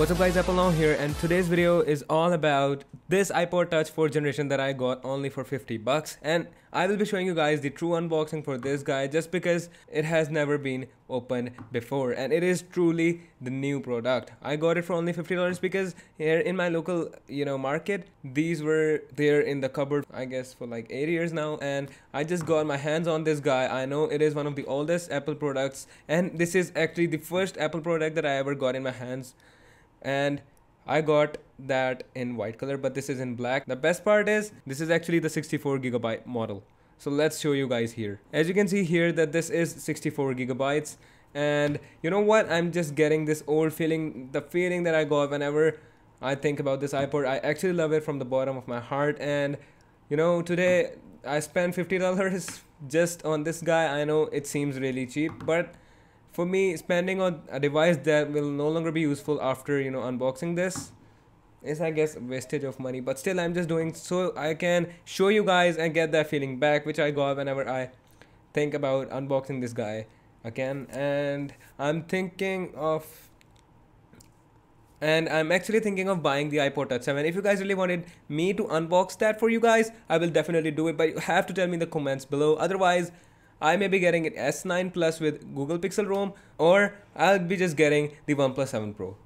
What's up guys, Apple here and today's video is all about this iPod Touch 4th generation that I got only for 50 bucks and I will be showing you guys the true unboxing for this guy just because it has never been opened before and it is truly the new product. I got it for only $50 because here in my local, you know, market, these were there in the cupboard I guess for like 8 years now and I just got my hands on this guy. I know it is one of the oldest Apple products and this is actually the first Apple product that I ever got in my hands and I got that in white color but this is in black. The best part is this is actually the 64 gigabyte model. So let's show you guys here. As you can see here that this is 64 gigabytes and you know what? I'm just getting this old feeling the feeling that I got whenever I think about this iPod. I actually love it from the bottom of my heart and you know today I spent $50 just on this guy. I know it seems really cheap but for me spending on a device that will no longer be useful after you know unboxing this is I guess wastage of money but still I'm just doing so I can show you guys and get that feeling back which I got whenever I think about unboxing this guy again and I'm thinking of and I'm actually thinking of buying the iPod Touch 7. If you guys really wanted me to unbox that for you guys, I will definitely do it, but you have to tell me in the comments below. Otherwise, I may be getting an S9 Plus with Google Pixel ROM or I'll be just getting the OnePlus 7 Pro.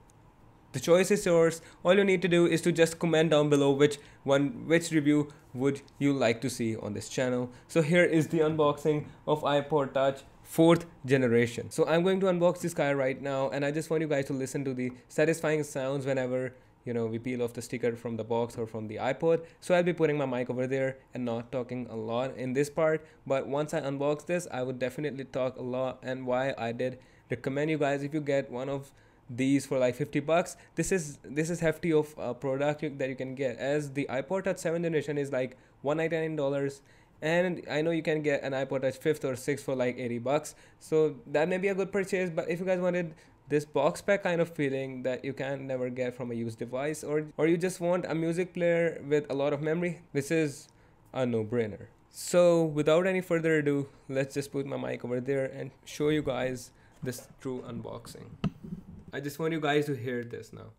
The choice is yours. All you need to do is to just comment down below which one which review would you like to see on this channel. So here is the unboxing of iPod Touch fourth generation. So I'm going to unbox this guy right now and I just want you guys to listen to the satisfying sounds whenever you know we peel off the sticker from the box or from the iPod. So I'll be putting my mic over there and not talking a lot in this part. But once I unbox this I would definitely talk a lot and why I did recommend you guys if you get one of these for like 50 bucks. This is this is hefty of a product that you can get. As the iPod Touch 7th generation is like 199 dollars and I know you can get an iPod Touch 5th or 6th for like 80 bucks. So that may be a good purchase but if you guys wanted this box pack kind of feeling that you can never get from a used device or or you just want a music player with a lot of memory this is a no-brainer. So without any further ado let's just put my mic over there and show you guys this true unboxing. I just want you guys to hear this now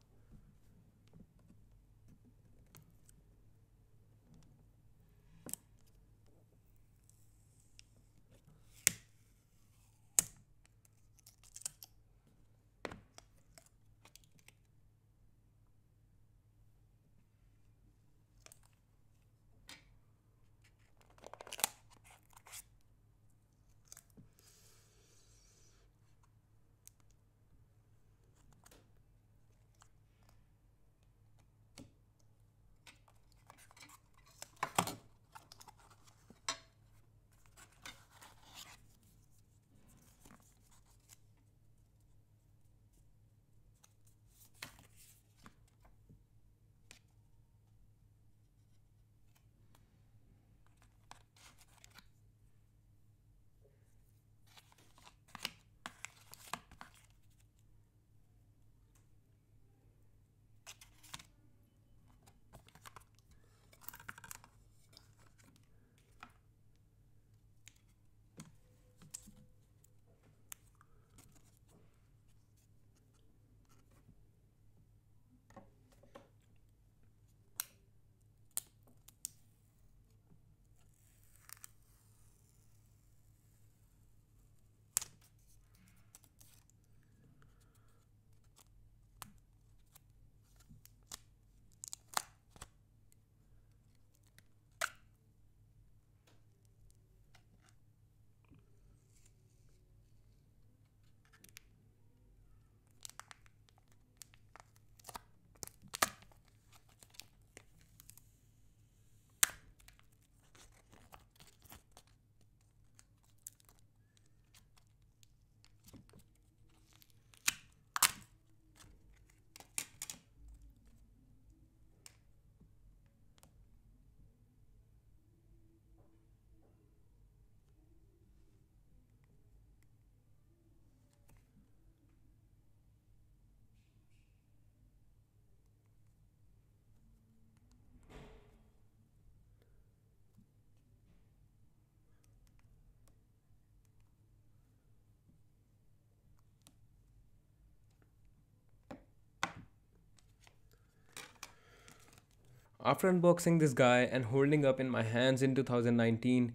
after unboxing this guy and holding up in my hands in 2019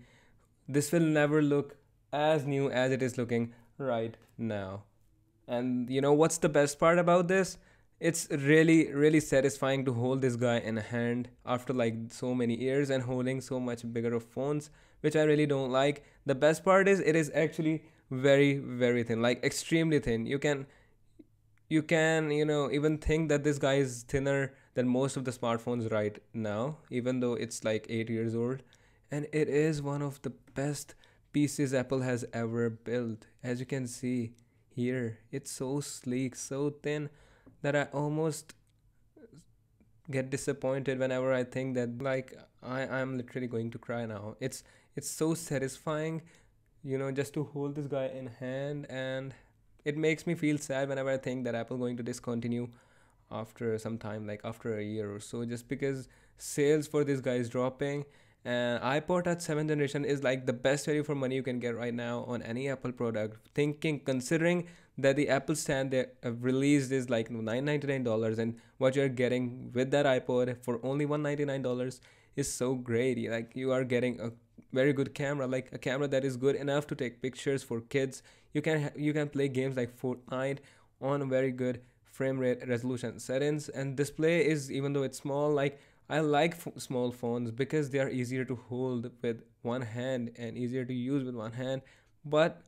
this will never look as new as it is looking right now. And you know what's the best part about this? It's really really satisfying to hold this guy in a hand after like so many years and holding so much bigger of phones which i really don't like. The best part is it is actually very very thin like extremely thin. You can you can you know even think that this guy is thinner than most of the smartphones right now even though it's like 8 years old and it is one of the best pieces apple has ever built as you can see here it's so sleek so thin that I almost get disappointed whenever I think that like I I'm literally going to cry now. It's it's so satisfying, you know, just to hold this guy in hand and it makes me feel sad whenever I think that Apple going to discontinue after some time like after a year or so just because sales for this guy is dropping and iPod Touch 7th generation is like the best value for money you can get right now on any Apple product. Thinking, considering that the Apple stand they have released is like $999 and what you're getting with that iPod for only $199 is so great. Like you are getting a very good camera, like a camera that is good enough to take pictures for kids. You can you can play games like Fortnite on very good frame rate resolution settings and display is even though it's small like I like small phones because they are easier to hold with one hand and easier to use with one hand. But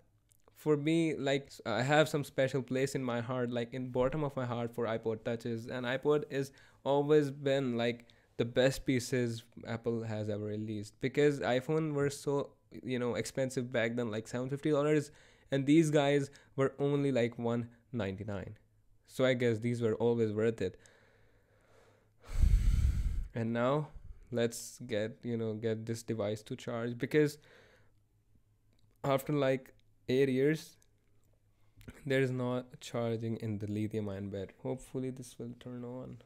for me, like I have some special place in my heart, like in bottom of my heart for iPod touches, and iPod is always been like the best pieces Apple has ever released because iPhone were so you know expensive back then, like seven fifty dollars, and these guys were only like one ninety nine. So I guess these were always worth it. And now let's get you know get this device to charge because after like eight years there is no charging in the lithium ion battery hopefully this will turn on.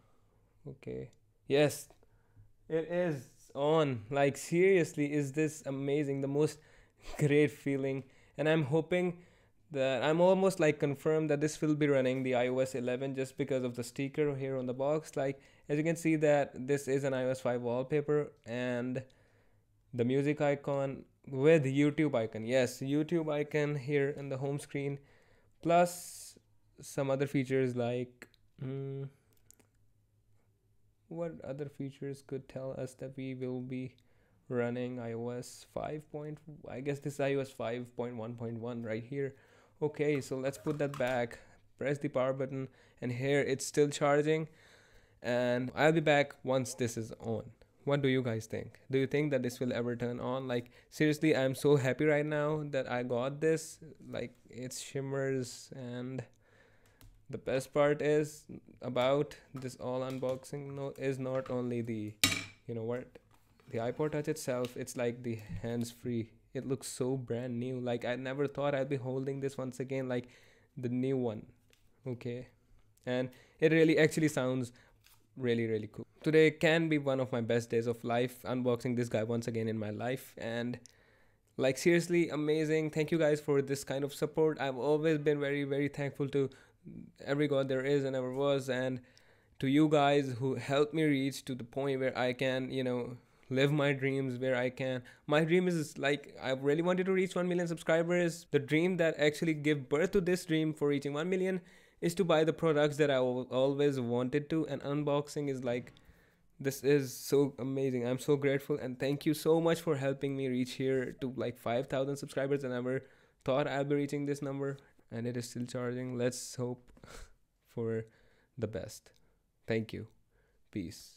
Okay. Yes. It is on. Like seriously is this amazing? The most great feeling. And i'm hoping that i'm almost like confirmed that this will be running the ios 11 just because of the sticker here on the box like as you can see that this is an iOS 5 wallpaper and the music icon with YouTube icon yes YouTube icon here in the home screen plus some other features like mm, what other features could tell us that we will be running iOS 5. Point, I guess this is iOS 5.1.1 right here okay so let's put that back press the power button and here it's still charging and I'll be back once this is on. What do you guys think? Do you think that this will ever turn on? Like seriously, I'm so happy right now that I got this. Like it shimmers and the best part is about this all unboxing no is not only the you know what the iPod touch itself it's like the hands free it looks so brand new. Like i never thought i'd be holding this once again like the new one okay? And it really actually sounds really really cool. Today can be one of my best days of life unboxing this guy once again in my life. And like seriously amazing. Thank you guys for this kind of support. I've always been very very thankful to every god there is and ever was. And to you guys who helped me reach to the point where i can you know live my dreams where i can my dream is like i really wanted to reach 1 million subscribers the dream that actually give birth to this dream for reaching 1 million is to buy the products that I always wanted to, and unboxing is like this is so amazing. I'm so grateful and thank you so much for helping me reach here to like 5,000 subscribers. And I never thought I'll be reaching this number, and it is still charging. Let's hope for the best. Thank you. Peace.